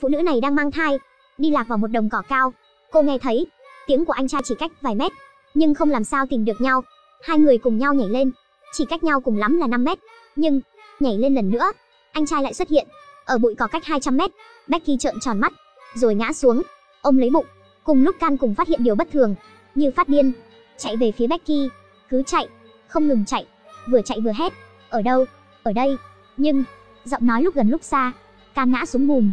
Phụ nữ này đang mang thai, đi lạc vào một đồng cỏ cao. Cô nghe thấy tiếng của anh trai chỉ cách vài mét, nhưng không làm sao tìm được nhau. Hai người cùng nhau nhảy lên, chỉ cách nhau cùng lắm là 5 mét, nhưng nhảy lên lần nữa, anh trai lại xuất hiện ở bụi cỏ cách 200 mét. Becky trợn tròn mắt, rồi ngã xuống, ôm lấy bụng. Cùng lúc Can cùng phát hiện điều bất thường, như phát điên, chạy về phía Becky, cứ chạy, không ngừng chạy, vừa chạy vừa hét, ở đâu, ở đây, nhưng giọng nói lúc gần lúc xa, Can ngã xuống bùm,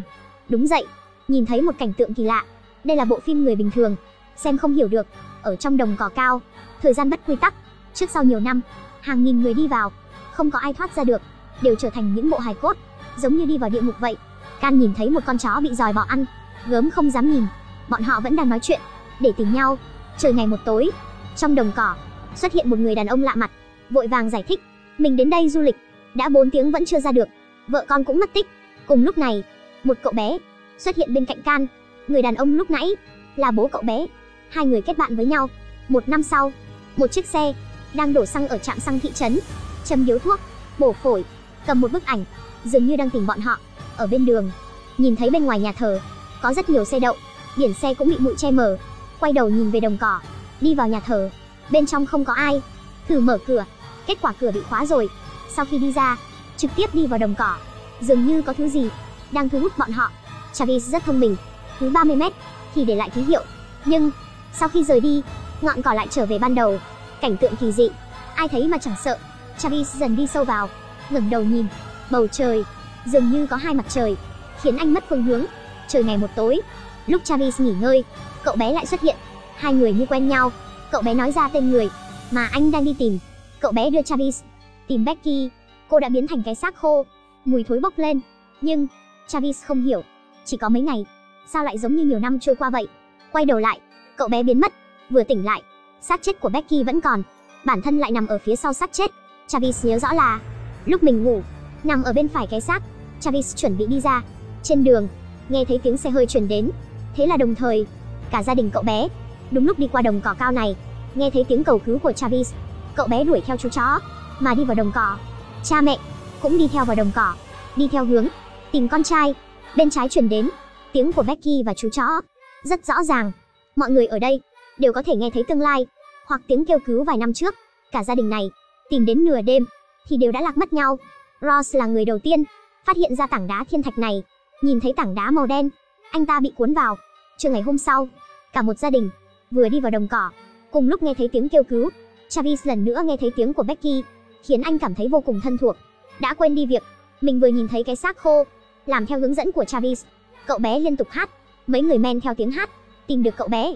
đúng vậy nhìn thấy một cảnh tượng kỳ lạ. Đây là bộ phim người bình thường, xem không hiểu được, ở trong đồng cỏ cao, thời gian bất quy tắc, trước sau nhiều năm, hàng nghìn người đi vào, không có ai thoát ra được, đều trở thành những bộ hài cốt, giống như đi vào địa ngục vậy. Can nhìn thấy một con chó bị giòi bỏ ăn, gớm không dám nhìn. Bọn họ vẫn đang nói chuyện, để tìm nhau. Trời ngày một tối, trong đồng cỏ, xuất hiện một người đàn ông lạ mặt, vội vàng giải thích, mình đến đây du lịch, đã 4 tiếng vẫn chưa ra được, vợ con cũng mất tích. Cùng lúc này, một cậu bé xuất hiện bên cạnh Can, người đàn ông lúc nãy là bố cậu bé. Hai người kết bạn với nhau. Một năm sau, một chiếc xe đang đổ xăng ở trạm xăng thị trấn, châm điếu thuốc, bổ phổi, cầm một bức ảnh, dường như đang tìm bọn họ. Ở bên đường, nhìn thấy bên ngoài nhà thờ có rất nhiều xe đậu, biển xe cũng bị bụi che mờ. Quay đầu nhìn về đồng cỏ, đi vào nhà thờ, bên trong không có ai. Thử mở cửa, kết quả cửa bị khóa rồi. Sau khi đi ra, trực tiếp đi vào đồng cỏ, dường như có thứ gì đang thu hút bọn họ. Travis rất thông minh, cứ 30 mét thì để lại ký hiệu. Nhưng sau khi rời đi, ngọn cỏ lại trở về ban đầu. Cảnh tượng kỳ dị, ai thấy mà chẳng sợ. Travis dần đi sâu vào, ngẩng đầu nhìn, bầu trời dường như có hai mặt trời, khiến anh mất phương hướng. Trời ngày một tối, lúc Travis nghỉ ngơi, cậu bé lại xuất hiện. Hai người như quen nhau. Cậu bé nói ra tên người mà anh đang đi tìm. Cậu bé đưa Travis tìm Becky. Cô đã biến thành cái xác khô, mùi thối bốc lên. Nhưng Travis không hiểu, chỉ có mấy ngày, sao lại giống như nhiều năm trôi qua vậy? Quay đầu lại, cậu bé biến mất, vừa tỉnh lại, xác chết của Becky vẫn còn, bản thân lại nằm ở phía sau xác chết. Travis nhớ rõ là lúc mình ngủ, nằm ở bên phải cái xác. Travis chuẩn bị đi ra, trên đường, nghe thấy tiếng xe hơi chuyển đến, thế là đồng thời, cả gia đình cậu bé, đúng lúc đi qua đồng cỏ cao này, nghe thấy tiếng cầu cứu của Travis, cậu bé đuổi theo chú chó, mà đi vào đồng cỏ. Cha mẹ cũng đi theo vào đồng cỏ, đi theo hướng tìm con trai. Bên trái truyền đến tiếng của Becky và chú chó. Rất rõ ràng, mọi người ở đây đều có thể nghe thấy tương lai hoặc tiếng kêu cứu vài năm trước. Cả gia đình này tìm đến nửa đêm thì đều đã lạc mất nhau. Ross là người đầu tiên phát hiện ra tảng đá thiên thạch này. Nhìn thấy tảng đá màu đen, anh ta bị cuốn vào. Trưa ngày hôm sau, cả một gia đình vừa đi vào đồng cỏ, cùng lúc nghe thấy tiếng kêu cứu. Travis lần nữa nghe thấy tiếng của Becky, khiến anh cảm thấy vô cùng thân thuộc. Đã quên đi việc mình vừa nhìn thấy cái xác khô, làm theo hướng dẫn của Travis. Cậu bé liên tục hát, mấy người men theo tiếng hát, tìm được cậu bé.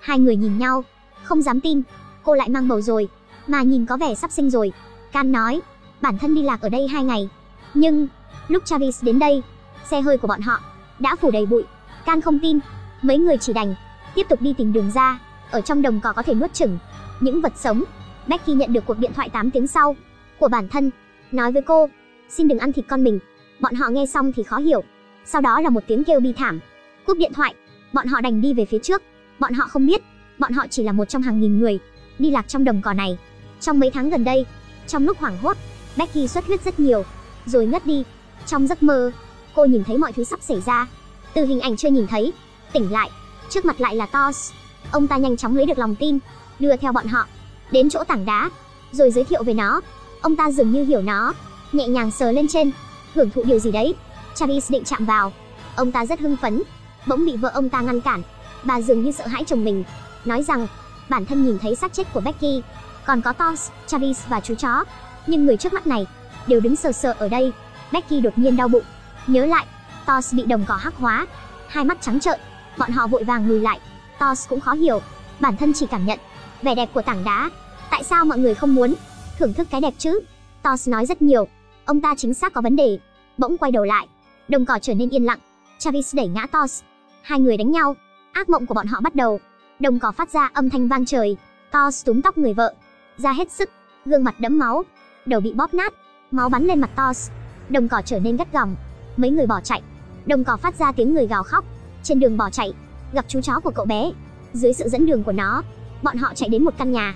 Hai người nhìn nhau, không dám tin, cô lại mang bầu rồi, mà nhìn có vẻ sắp sinh rồi. Can nói, bản thân đi lạc ở đây hai ngày, nhưng lúc Travis đến đây, xe hơi của bọn họ đã phủ đầy bụi. Can không tin, mấy người chỉ đành tiếp tục đi tìm đường ra, ở trong đồng cỏ có thể nuốt chửng những vật sống. Becky nhận được cuộc điện thoại 8 tiếng sau của bản thân, nói với cô, xin đừng ăn thịt con mình. Bọn họ nghe xong thì khó hiểu. Sau đó là một tiếng kêu bi thảm. Cúp điện thoại, bọn họ đành đi về phía trước. Bọn họ không biết, bọn họ chỉ là một trong hàng nghìn người đi lạc trong đồng cỏ này. Trong mấy tháng gần đây, trong lúc hoảng hốt, Becky xuất huyết rất nhiều, rồi ngất đi. Trong giấc mơ, cô nhìn thấy mọi thứ sắp xảy ra. Từ hình ảnh chưa nhìn thấy, tỉnh lại, trước mặt lại là Tos. Ông ta nhanh chóng lấy được lòng tin, đưa theo bọn họ đến chỗ tảng đá, rồi giới thiệu về nó. Ông ta dường như hiểu nó, nhẹ nhàng sờ lên trên, hưởng thụ điều gì đấy. Travis định chạm vào, ông ta rất hưng phấn, bỗng bị vợ ông ta ngăn cản. Bà dường như sợ hãi chồng mình, nói rằng bản thân nhìn thấy xác chết của Becky, còn có Tos, Travis và chú chó, nhưng người trước mắt này đều đứng sờ sờ ở đây. Becky đột nhiên đau bụng, nhớ lại, Tos bị đồng cỏ hắc hóa, hai mắt trắng trợn, bọn họ vội vàng lùi lại. Tos cũng khó hiểu, bản thân chỉ cảm nhận vẻ đẹp của tảng đá, tại sao mọi người không muốn thưởng thức cái đẹp chứ? Tos nói rất nhiều, ông ta chính xác có vấn đề. Bỗng quay đầu lại, đồng cỏ trở nên yên lặng. Travis đẩy ngã Tos. Hai người đánh nhau, ác mộng của bọn họ bắt đầu. Đồng cỏ phát ra âm thanh vang trời. Tos túm tóc người vợ, ra hết sức, gương mặt đẫm máu, đầu bị bóp nát, máu bắn lên mặt Tos. Đồng cỏ trở nên gắt gỏng, mấy người bỏ chạy. Đồng cỏ phát ra tiếng người gào khóc. Trên đường bỏ chạy, gặp chú chó của cậu bé. Dưới sự dẫn đường của nó, bọn họ chạy đến một căn nhà,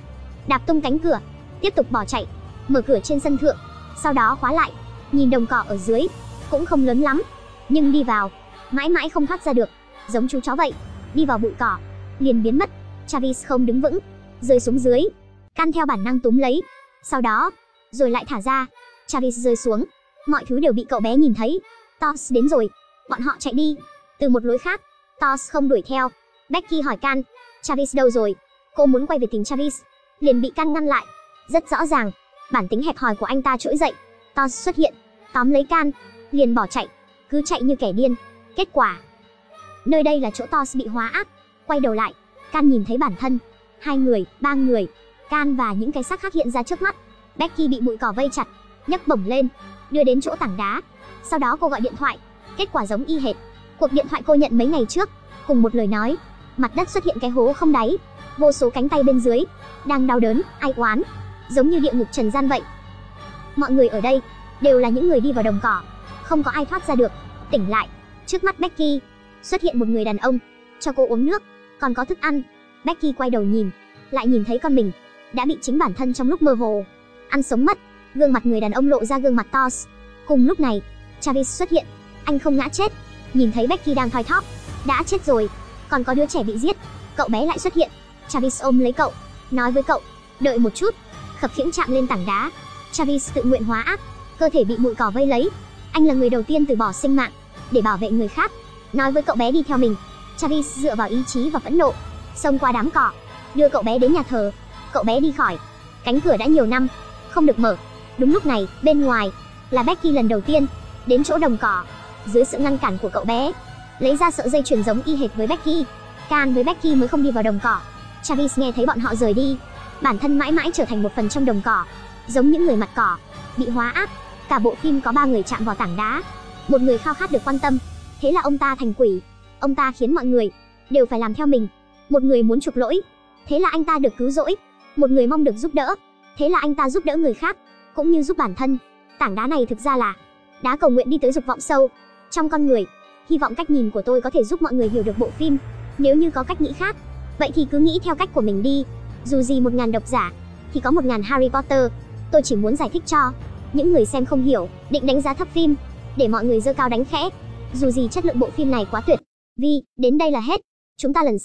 đạp tung cánh cửa, tiếp tục bỏ chạy, mở cửa trên sân thượng, sau đó khóa lại. Nhìn đồng cỏ ở dưới, cũng không lớn lắm, nhưng đi vào, mãi mãi không thoát ra được, giống chú chó vậy, đi vào bụi cỏ, liền biến mất. Travis không đứng vững, rơi xuống dưới, can theo bản năng túm lấy, sau đó, rồi lại thả ra. Travis rơi xuống, mọi thứ đều bị cậu bé nhìn thấy. Toss đến rồi, bọn họ chạy đi. Từ một lối khác, Toss không đuổi theo. Becky hỏi Can, Travis đâu rồi? Cô muốn quay về tìm Travis, liền bị Can ngăn lại. Rất rõ ràng, bản tính hẹp hòi của anh ta trỗi dậy. Tos xuất hiện, tóm lấy Can, liền bỏ chạy, cứ chạy như kẻ điên. Kết quả, nơi đây là chỗ Tos bị hóa ác. Quay đầu lại, Can nhìn thấy bản thân, hai người, ba người, Can và những cái xác khác hiện ra trước mắt. Becky bị bụi cỏ vây chặt, nhấc bổng lên, đưa đến chỗ tảng đá. Sau đó cô gọi điện thoại, kết quả giống y hệt. Cuộc điện thoại cô nhận mấy ngày trước, cùng một lời nói, mặt đất xuất hiện cái hố không đáy, vô số cánh tay bên dưới. Đang đau đớn, ai oán, giống như địa ngục trần gian vậy. Mọi người ở đây đều là những người đi vào đồng cỏ, không có ai thoát ra được. Tỉnh lại, trước mắt Becky xuất hiện một người đàn ông, cho cô uống nước, còn có thức ăn. Becky quay đầu nhìn, lại nhìn thấy con mình đã bị chính bản thân trong lúc mơ hồ ăn sống mất. Gương mặt người đàn ông lộ ra gương mặt Tos. Cùng lúc này, Travis xuất hiện. Anh không ngã chết. Nhìn thấy Becky đang thoi thóp, đã chết rồi, còn có đứa trẻ bị giết. Cậu bé lại xuất hiện. Travis ôm lấy cậu, nói với cậu, đợi một chút. Khập khiễng chạm lên tảng đá. Travis tự nguyện hóa ác, cơ thể bị bụi cỏ vây lấy. Anh là người đầu tiên từ bỏ sinh mạng để bảo vệ người khác. Nói với cậu bé đi theo mình. Travis dựa vào ý chí và phẫn nộ, xông qua đám cỏ, đưa cậu bé đến nhà thờ. Cậu bé đi khỏi. Cánh cửa đã nhiều năm không được mở. Đúng lúc này, bên ngoài là Becky lần đầu tiên đến chỗ đồng cỏ, dưới sự ngăn cản của cậu bé, lấy ra sợi dây chuyền giống y hệt với Becky. Can với Becky mới không đi vào đồng cỏ. Travis nghe thấy bọn họ rời đi, bản thân mãi mãi trở thành một phần trong đồng cỏ, giống những người mặt cỏ, bị hóa áp. Cả bộ phim có ba người chạm vào tảng đá, một người khao khát được quan tâm, thế là ông ta thành quỷ. Ông ta khiến mọi người đều phải làm theo mình. Một người muốn chuộc lỗi, thế là anh ta được cứu rỗi. Một người mong được giúp đỡ, thế là anh ta giúp đỡ người khác, cũng như giúp bản thân. Tảng đá này thực ra là đá cầu nguyện đi tới dục vọng sâu trong con người. Hy vọng cách nhìn của tôi có thể giúp mọi người hiểu được bộ phim. Nếu như có cách nghĩ khác, vậy thì cứ nghĩ theo cách của mình đi. Dù gì một ngàn độc giả thì có một ngàn Harry Potter. Tôi chỉ muốn giải thích cho những người xem không hiểu, định đánh giá thấp phim, để mọi người dơ cao đánh khẽ. Dù gì chất lượng bộ phim này quá tuyệt. Vì, đến đây là hết. Chúng ta lần